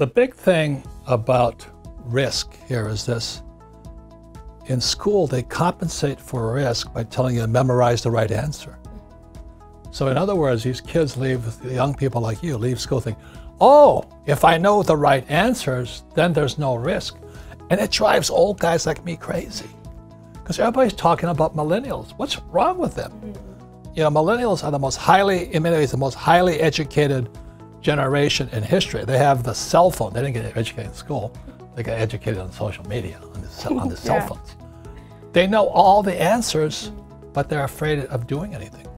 The big thing about risk here is this. In school, they compensate for risk by telling you to memorize the right answer. So in other words, these kids leave, young people like you, leave school thinking, oh, if I know the right answers, then there's no risk. And it drives old guys like me crazy. Because everybody's talking about millennials. What's wrong with them? Mm-hmm. You know, millennials are the most highly, in many ways, the most highly educated generation in history. They have the cell phone. They didn't get educated in school. They got educated on social media, on the, on the cell Yeah. phones. They know all the answers, but they're afraid of doing anything.